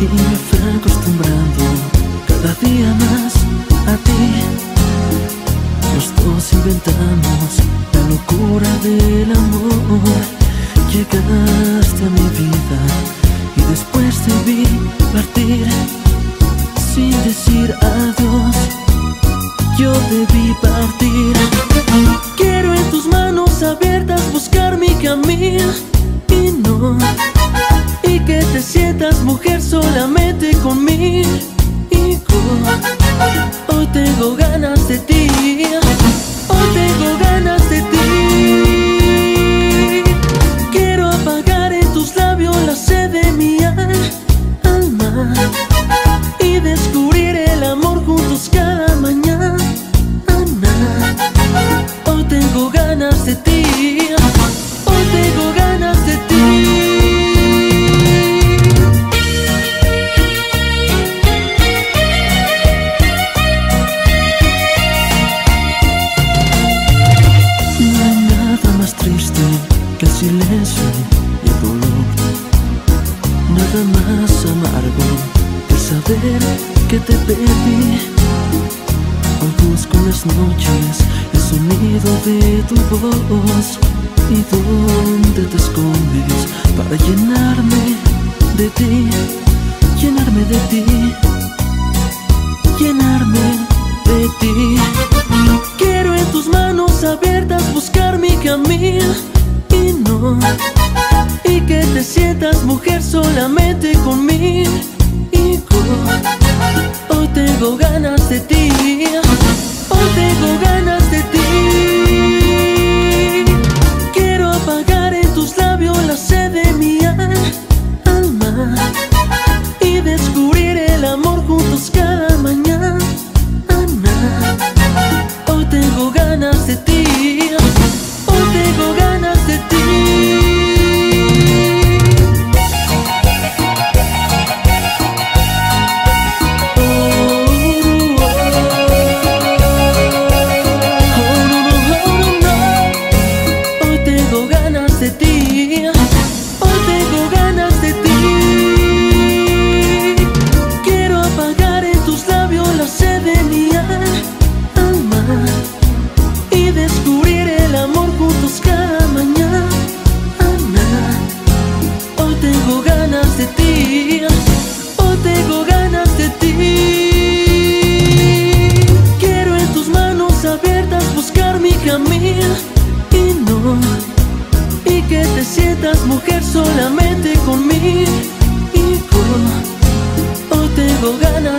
y me fui acostumbrando cada día más a ti. Los dos inventamos la locura del amor. Llegaste a mi vida y después te vi partir sin decir adiós. Yo debí solamente conmigo. Hoy tengo ganas de ti. Hoy tengo ganas de ti. Quiero apagar en tus labios la sed de mi alma y descubrir el amor juntos cada mañana. Hoy tengo ganas de ti. Hoy tengo ganas de ti. Que el silencio y el dolor. Nada más amargo que saber que te perdí. Hoy busco las noches el sonido de tu voz. ¿Y dónde te escondes para llenarme de ti? Llenarme de ti. Mujer solamente conmigo. Hoy tengo ganas de ti. Tengo ganas mujer solamente conmigo. Hoy tengo ganas